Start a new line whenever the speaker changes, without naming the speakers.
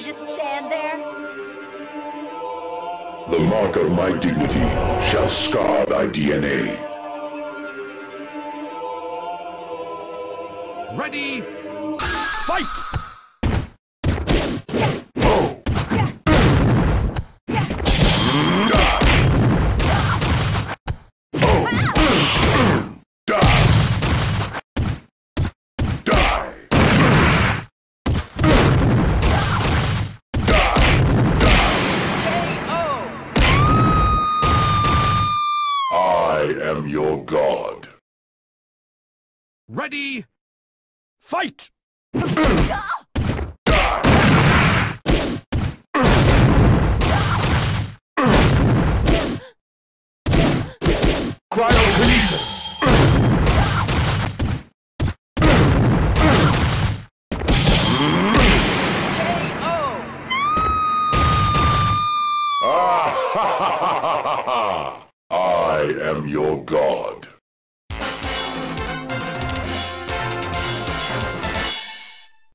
they just stand there?
The mark of my dignity shall scar thy DNA.
Ready, fight!
Am your god.
Ready, fight!
Cryokinesis! Ah, ha, ha, ha, ha, ha. I am your god.